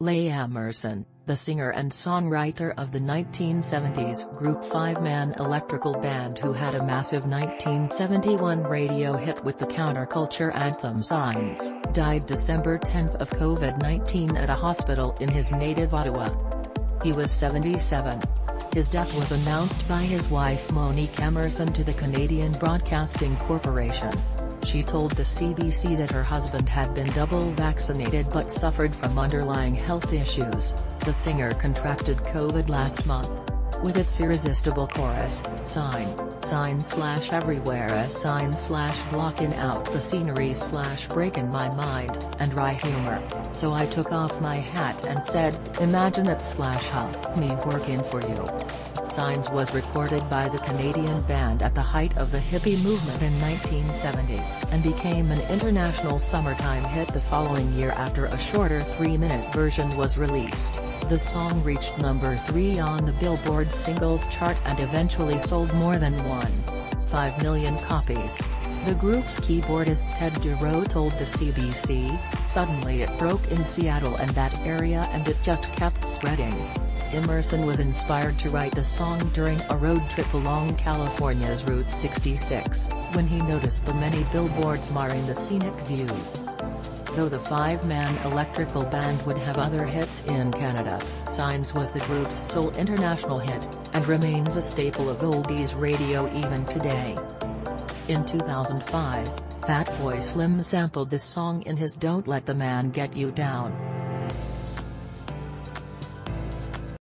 Les Emmerson, the singer and songwriter of the 1970s group Five Man Electrical Band who had a massive 1971 radio hit with the counterculture anthem Signs, died December 10 of COVID-19 at a hospital in his native Ottawa. He was 77. His death was announced by his wife Monik Emmerson to the Canadian Broadcasting Corporation. She told the CBC that her husband had been double vaccinated but suffered from underlying health issues. The singer contracted COVID last month. With its irresistible chorus, sign, sign slash everywhere a sign slash blocking out the scenery slash breaking my mind, and wry humor, so I took off my hat and said, imagine that slash huh, me working for you. Signs was recorded by the Canadian band at the height of the hippie movement in 1970, and became an international summertime hit the following year after a shorter three-minute version was released. The song reached number 3 on the Billboard singles chart and eventually sold more than 1.5 million copies. The group's keyboardist Ted Gerow told the CBC, suddenly it broke in Seattle and that area and it just kept spreading. Emmerson was inspired to write the song during a road trip along California's Route 66, when he noticed the many billboards marring the scenic views. Though the five-man electrical band would have other hits in Canada, Signs was the group's sole international hit, and remains a staple of oldies radio even today. In 2005, Fatboy Slim sampled this song in his Don't Let the Man Get You Down.